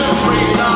of freedom.